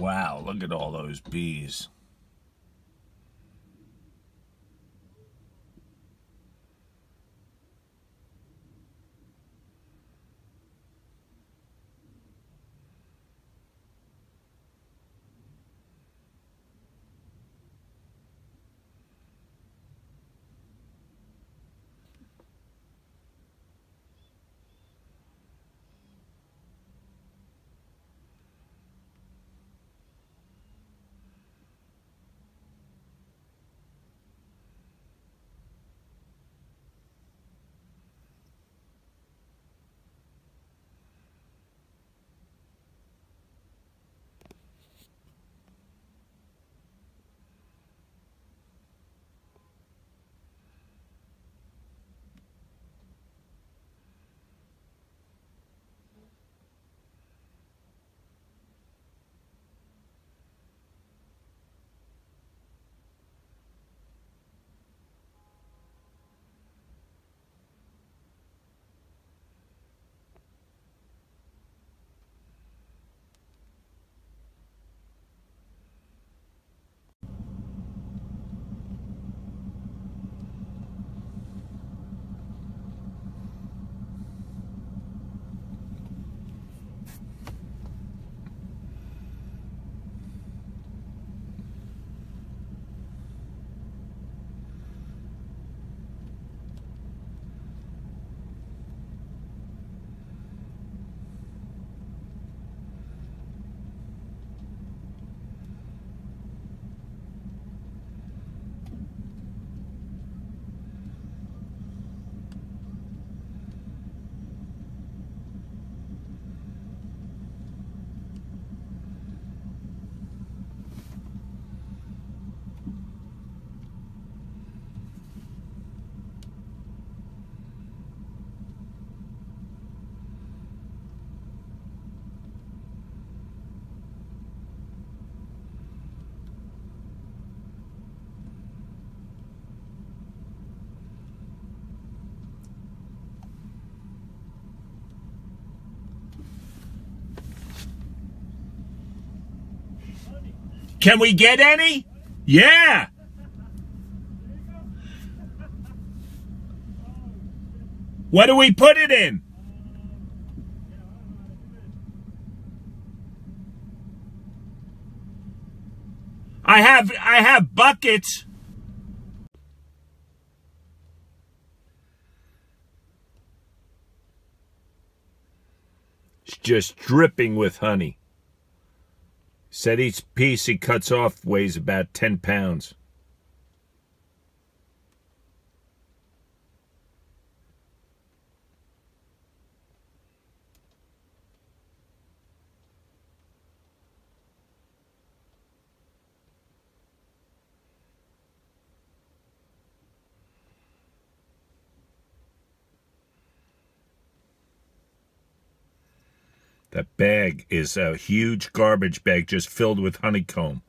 Wow, look at all those bees. Can we get any? Yeah. What do we put it in? I have I have buckets. It's just dripping with honey. Said each piece he cuts off weighs about 10 pounds. That bag is a huge garbage bag just filled with honeycomb.